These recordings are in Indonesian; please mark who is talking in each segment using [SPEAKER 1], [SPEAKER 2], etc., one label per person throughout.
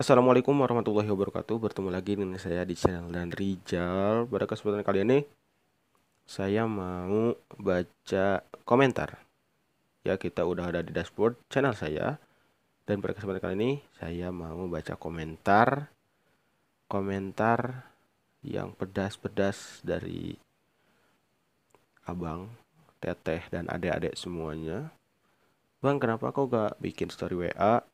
[SPEAKER 1] Assalamualaikum warahmatullahi wabarakatuh. Bertemu lagi dengan saya di channel dan Rijal. Pada kesempatan kali ini Saya mau baca komentar. Ya kita udah ada di dashboard channel saya. Dan pada kesempatan kali ini Saya mau baca komentar. Komentar Yang pedas-pedas dari Abang Teteh dan adik-adik semuanya. Bang kenapa kau gak bikin story WA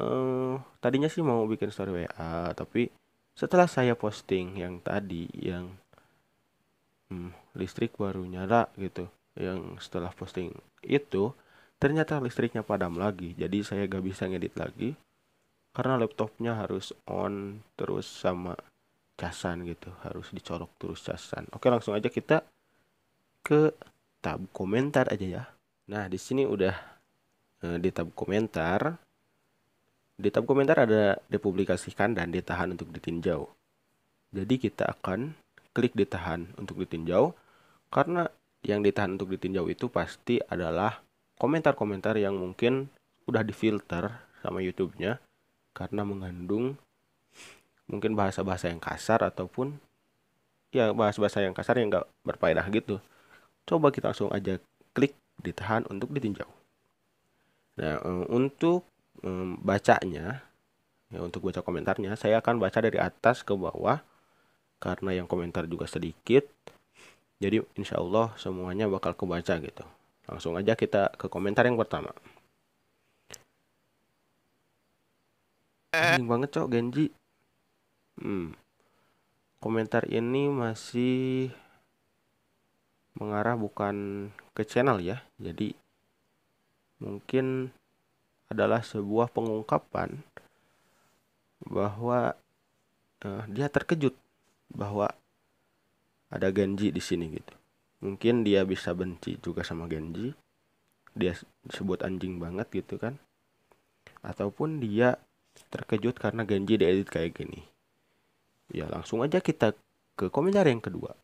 [SPEAKER 1] uh, tadinya sih mau bikin story WA tapi setelah saya posting yang tadi yang hmm, listrik baru nyala gitu yang setelah posting itu ternyata listriknya padam lagi. Jadi saya gak bisa ngedit lagi karena laptopnya harus on terus sama casan gitu harus dicolok terus casan. Oke langsung aja kita ke tab komentar aja ya. Nah di sini udah eh, di tab komentar di tab komentar ada dipublikasikan dan ditahan untuk ditinjau. Jadi kita akan klik ditahan untuk ditinjau karena yang ditahan untuk ditinjau itu pasti adalah komentar-komentar yang mungkin udah difilter sama YouTube-nya karena mengandung mungkin bahasa-bahasa yang kasar ataupun ya bahasa-bahasa yang kasar yang gak berfaedah gitu. Coba kita langsung aja klik ditahan untuk ditinjau. Nah, eh, untuk um, bacanya ya untuk baca komentarnya saya akan baca dari atas ke bawah karena yang komentar juga sedikit. Jadi insya Allah semuanya bakal kebaca gitu. Langsung aja kita ke komentar yang pertama. Anjing banget cok Genji. Hmm. komentar ini masih mengarah bukan ke channel ya. Jadi mungkin adalah sebuah pengungkapan bahwa uh, dia terkejut bahwa ada Genji di sini gitu. Mungkin dia bisa benci juga sama Genji. Dia disebut anjing banget gitu kan. Ataupun dia terkejut karena Genji diedit kayak gini. Ya langsung aja kita ke komentar yang kedua.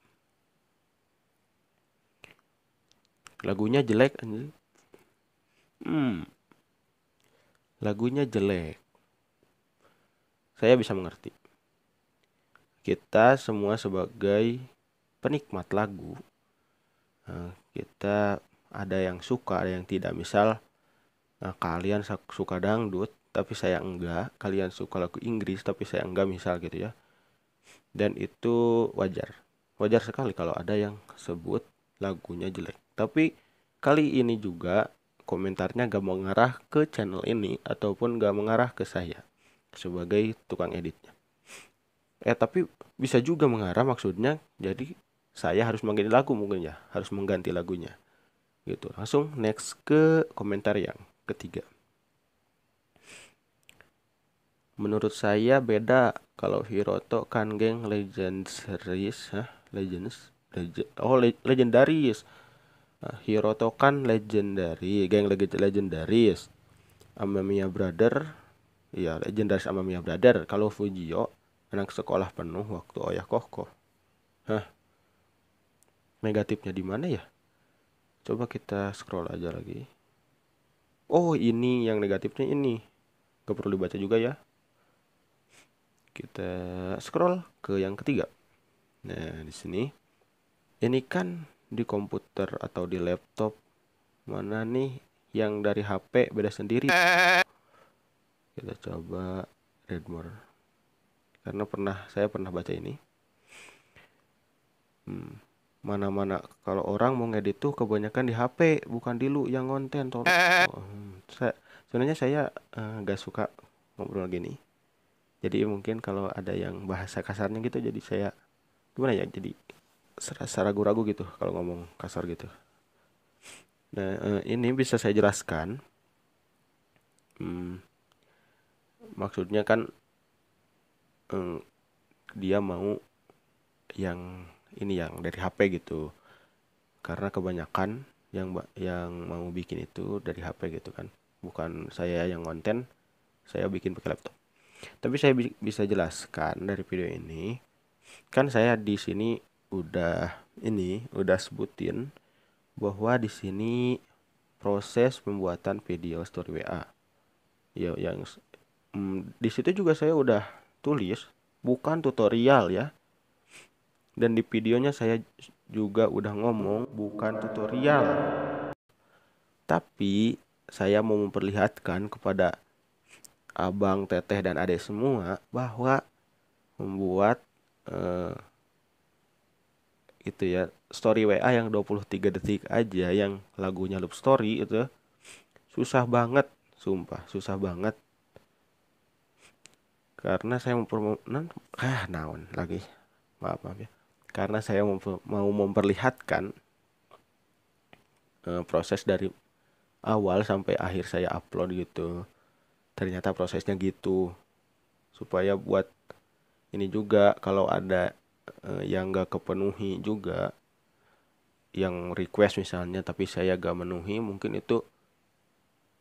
[SPEAKER 1] Lagunya jelek anjing. Hmm, lagunya jelek. Saya bisa mengerti. Kita semua sebagai penikmat lagu, eh, kita ada yang suka, ada yang tidak. Misal nah, kalian suka dangdut, tapi saya enggak. Kalian suka lagu Inggris, tapi saya enggak, misal gitu ya. Dan itu wajar. Wajar sekali kalau ada yang sebut lagunya jelek. Tapi kali ini juga komentarnya gak mengarah ke channel ini ataupun gak mengarah ke saya sebagai tukang editnya. Eh tapi bisa juga mengarah maksudnya jadi saya harus mengganti lagu mungkin ya, harus mengganti lagunya. Gitu. Langsung next ke komentar yang ketiga. Menurut saya beda kalau Hiroto kan geng legendaris? Legends, legend, oh le legendaris Nah, Hiroto kan legendary, geng legend legendaris. Amamiya Brother, iya legendaris Amamiya Brother. Kalau Fujio anak sekolah penuh waktu Oyah Koko. Hah? Negatifnya di mana ya? Coba kita scroll aja lagi. Oh, ini yang negatifnya ini. Gak perlu dibaca juga ya. Kita scroll ke yang ketiga. Nah, di sini ini kan di komputer atau di laptop. Mana nih yang dari HP beda sendiri? Kita coba Redmore. Karena pernah saya pernah baca ini. Hmm, mana-mana. Kalau orang mau ngedit tuh kebanyakan di HP bukan di lu yang konten oh, hmm, saya sebenarnya saya uh, eh, gak suka ngobrol gini. Jadi mungkin kalau ada yang bahasa kasarnya gitu jadi saya gimana ya jadi serasa ragu-ragu gitu kalau ngomong kasar gitu. Nah, eh, ini bisa saya jelaskan. Hmm, maksudnya kan eh, dia mau yang ini yang dari HP gitu. Karena kebanyakan yang yang mau bikin itu dari HP gitu kan. Bukan saya yang konten, saya bikin pakai laptop. Tapi saya bi bisa jelaskan dari video ini. Kan saya di sini udah ini udah sebutin bahwa di sini proses pembuatan video story WA ya yang hmm, di situ juga saya udah tulis bukan tutorial ya. Dan di videonya saya juga udah ngomong bukan tutorial. Tapi saya mau memperlihatkan kepada abang teteh dan adik semua bahwa membuat uh, itu ya. Story WA yang 23 detik aja yang lagunya love story itu susah banget sumpah susah banget. Karena saya mau ah naon lagi. Maaf maaf ya. Karena saya mau memperlihatkan uh, proses dari awal sampai akhir saya upload gitu. Ternyata prosesnya gitu. Supaya buat ini juga kalau ada uh, yang gak kepenuhi juga yang request misalnya tapi saya gak menuhi mungkin itu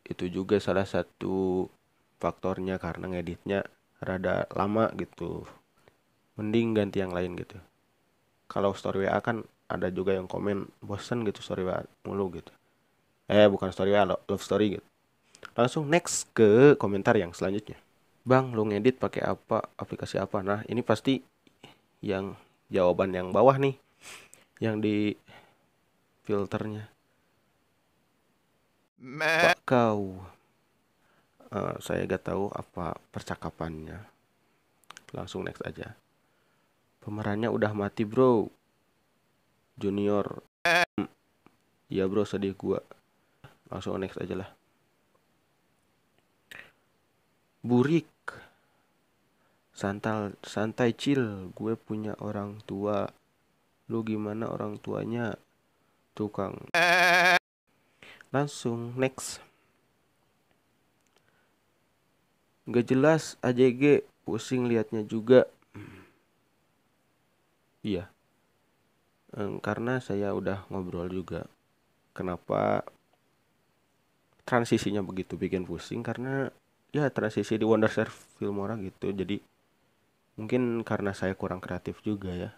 [SPEAKER 1] itu juga salah satu faktornya karena ngeditnya rada lama gitu. Mending ganti yang lain gitu. Kalau story WA kan ada juga yang komen bosen gitu story WA mulu gitu. Eh bukan story WA love story gitu. Langsung next ke komentar yang selanjutnya. Bang lu ngedit pakai apa aplikasi apa? Nah ini pasti yang jawaban yang bawah nih yang di filternya. Pak kau. Uh, saya gak tahu apa percakapannya. Langsung next aja. Pemerannya udah mati bro. Junior. Iya bro sedih gua. Langsung next aja lah. Burik santal santai chill. Gue punya orang tua. Lu gimana orang tuanya? Tukang. Langsung next. Gak jelas AJG pusing liatnya juga. Iya. Karena saya udah ngobrol juga. Kenapa transisinya begitu bikin pusing? Karena ya transisi di Wondershare Filmora gitu. Jadi mungkin karena saya kurang kreatif juga ya.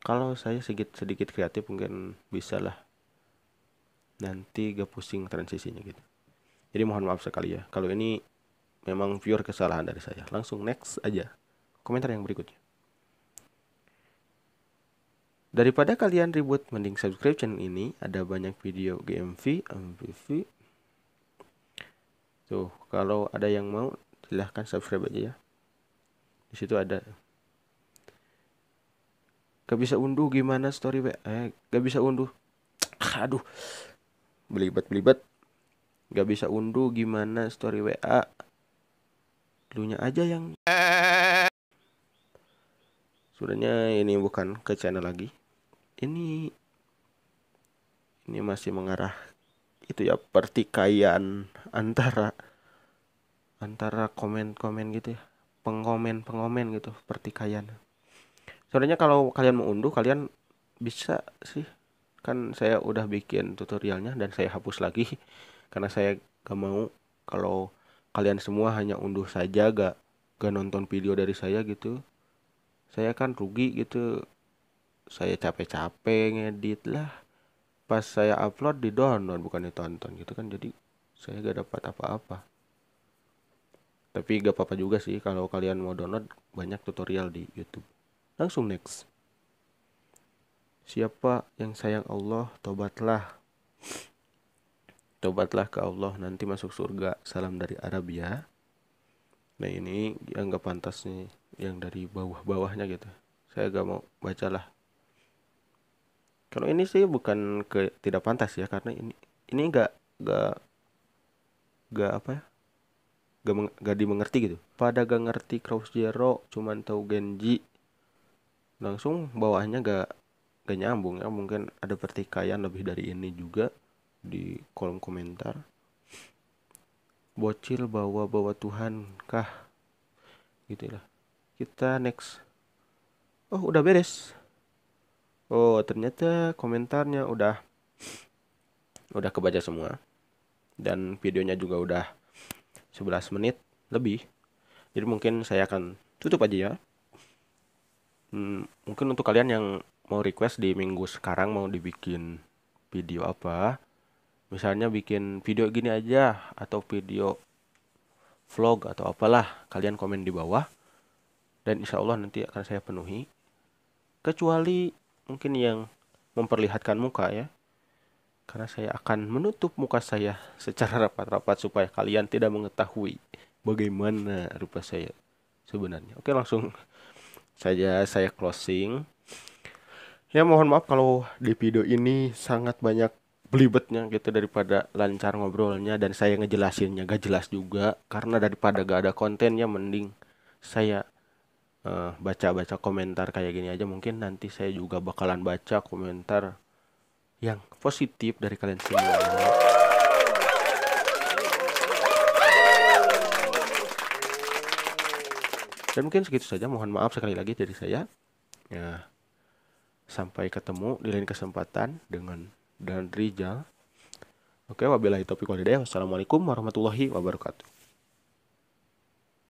[SPEAKER 1] Kalau saya sedikit sedikit kreatif mungkin bisa lah nanti gak pusing transisinya gitu. Jadi mohon maaf sekali ya. Kalau ini memang pure kesalahan dari saya. Langsung next aja. Komentar yang berikutnya. Daripada kalian ribut mending subscribe channel ini. Ada banyak video GMV MVV tuh kalau ada yang mau silahkan subscribe aja ya di situ ada. Gak bisa unduh gimana story WA eh gak bisa unduh. Aduh. Belibet belibet gak bisa unduh gimana story WA lu nya aja yang sudahnya ini bukan ke channel lagi. Ini ini masih mengarah itu ya pertikaian antara antara komen-komen gitu ya pengomen-pengomen gitu pertikaian. Sebenarnya kalau kalian mau unduh kalian bisa sih. Kan saya udah bikin tutorialnya dan saya hapus lagi karena saya gak mau kalau kalian semua hanya unduh saja gak gak nonton video dari saya gitu. Saya kan rugi gitu. Saya capek-capek ngedit lah. Pas saya upload di download bukan ditonton gitu kan. Jadi saya gak dapat apa-apa tapi gak apa-apa juga sih kalau kalian mau download banyak tutorial di YouTube. Langsung next. Siapa yang sayang Allah, tobatlah. Tobatlah ke Allah, nanti masuk surga. Salam dari Arabia. Nah ini yang gak pantas nih, yang dari bawah-bawahnya gitu. Saya gak mau bacalah. Kalau ini sih bukan ke tidak pantas ya, karena ini ini gak gak gak apa ya gak, gak dimengerti gitu. Pada gak ngerti Cross Zero cuman tahu Genji langsung bawahnya gak gak nyambung ya. Mungkin ada pertikaian lebih dari ini juga di kolom komentar. Bocil bawa bawa Tuhan kah? Gitulah kita next. Oh udah beres. Oh ternyata komentarnya udah udah kebaca semua. Dan videonya juga udah 11 menit lebih. Jadi mungkin saya akan tutup aja ya. Hmm, mungkin untuk kalian yang mau request di minggu sekarang mau dibikin video apa misalnya bikin video gini aja atau video vlog atau apalah kalian komen di bawah. Dan insya Allah nanti akan saya penuhi. Kecuali mungkin yang memperlihatkan muka ya karena saya akan menutup muka saya secara rapat-rapat supaya kalian tidak mengetahui bagaimana rupa saya sebenarnya. Oke, langsung saja saya closing. Ya mohon maaf kalau di video ini sangat banyak belibetnya gitu daripada lancar ngobrolnya dan saya ngejelasinnya gak jelas juga karena daripada gak ada kontennya mending saya eh, baca-baca uh, komentar kayak gini aja mungkin nanti saya juga bakalan baca komentar yang positif dari kalian semua. Dan mungkin segitu saja. Mohon maaf sekali lagi dari saya. Ya, sampai ketemu di lain kesempatan dengan Dan Rijal. Oke, wabillahi taufiq walhidayah. Wassalamualaikum warahmatullahi wabarakatuh.